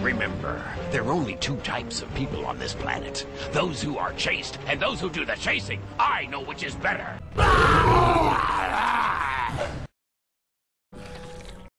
Remember, there are only two types of people on this planet. Those who are chased and those who do the chasing. I know which is better.